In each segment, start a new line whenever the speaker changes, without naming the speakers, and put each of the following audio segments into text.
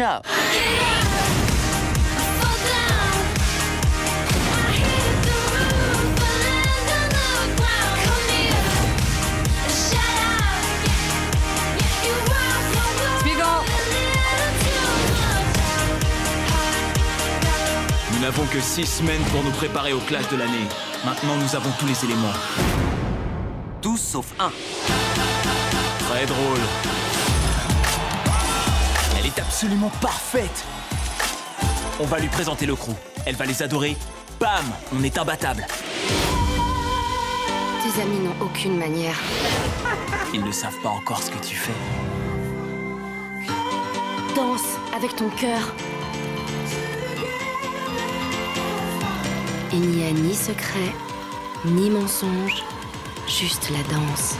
Ciao
Nous n'avons que six semaines pour nous préparer au clash de l'année. Maintenant, nous avons tous les éléments.
Tous sauf un.
Très drôle. Absolument parfaite. On va lui présenter le crew. Elle va les adorer. Bam On est imbattable.
Tes amis n'ont aucune manière.
Ils ne savent pas encore ce que tu fais.
Danse avec ton cœur. Il n'y a ni secret, ni mensonge, juste la danse.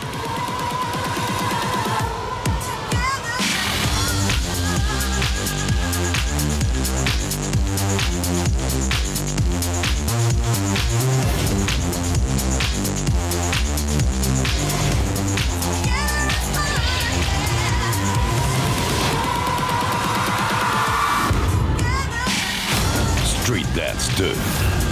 Street Dance 2.